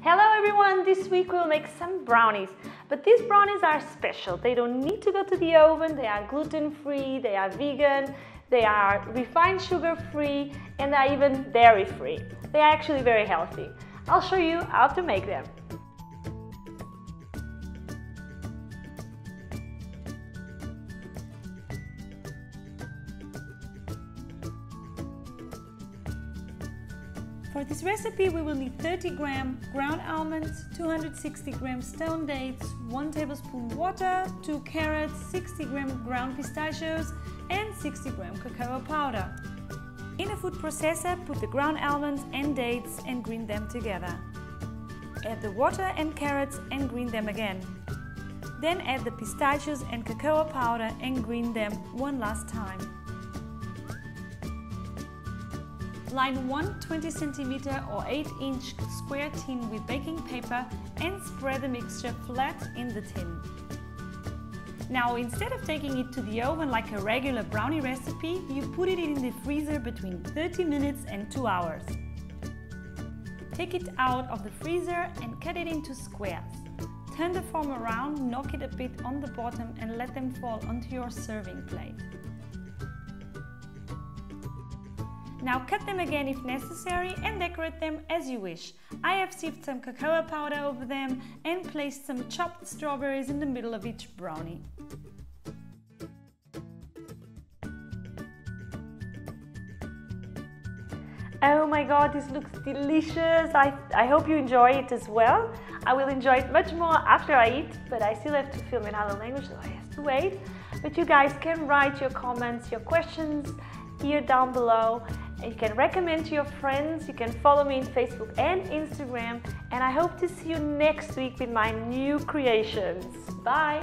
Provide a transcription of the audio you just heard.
Hello everyone! This week we'll make some brownies. But these brownies are special. They don't need to go to the oven, they are gluten-free, they are vegan, they are refined sugar-free, and they are even dairy-free. They are actually very healthy. I'll show you how to make them. For this recipe we will need 30 gram ground almonds, 260 gram stone dates, 1 tablespoon water, 2 carrots, 60 gram ground pistachios and 60 gram cocoa powder. In a food processor put the ground almonds and dates and grind them together. Add the water and carrots and grind them again. Then add the pistachios and cocoa powder and grind them one last time. Line one 20 cm or 8 inch square tin with baking paper and spread the mixture flat in the tin. Now instead of taking it to the oven like a regular brownie recipe, you put it in the freezer between 30 minutes and 2 hours. Take it out of the freezer and cut it into squares. Turn the form around, knock it a bit on the bottom and let them fall onto your serving plate. Now cut them again if necessary and decorate them as you wish. I have sieved some cocoa powder over them and placed some chopped strawberries in the middle of each brownie. Oh my god, this looks delicious. I, I hope you enjoy it as well. I will enjoy it much more after I eat, but I still have to film in other language, so I have to wait. But you guys can write your comments, your questions here down below. You can recommend to your friends. You can follow me on Facebook and Instagram. And I hope to see you next week with my new creations. Bye!